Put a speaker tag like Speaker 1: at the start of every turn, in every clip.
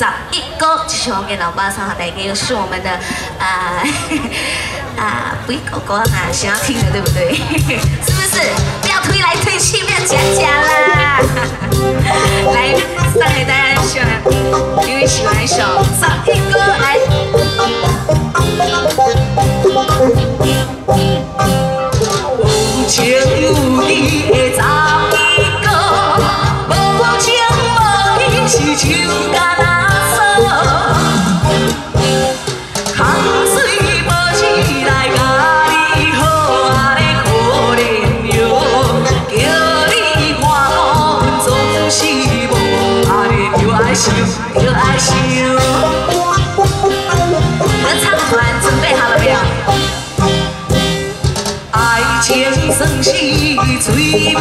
Speaker 1: 上一个，就是我给老爸唱好，大家又是我们的啊啊 不一狗狗啊，想要听的对不对？是不是？不要推来推去，不要假假啦！来，上给大家喜欢，因为喜欢一首上一个来。咧就爱想，就爱想。合唱团准备好了没有？爱情算是罪命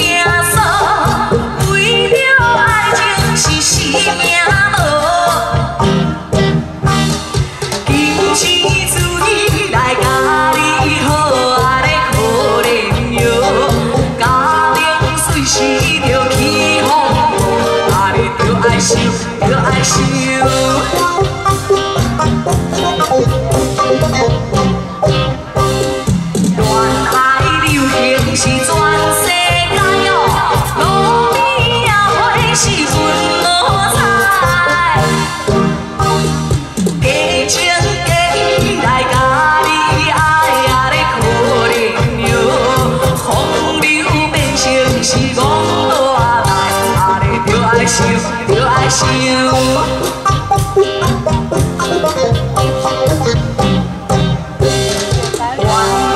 Speaker 1: 鸳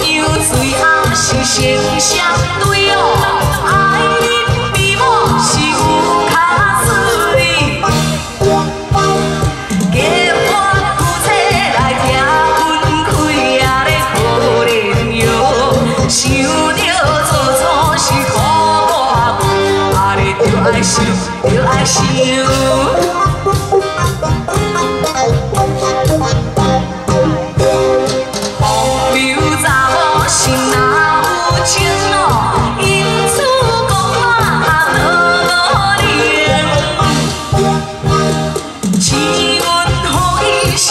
Speaker 1: 鸯最后是成双对哦，咧着爱想，着爱想。风流查某心若有情哦，因此讲我落落灵。千阮予伊是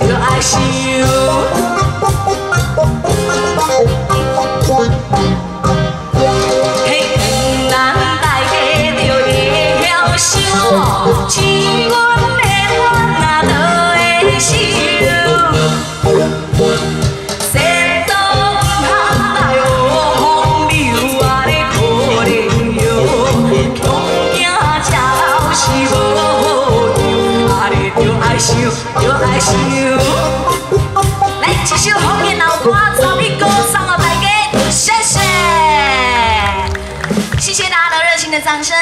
Speaker 1: 我爱是。爱想，着爱想。来，这首方言老歌，草皮歌送给大家，谢谢，谢谢大家的热情的掌声。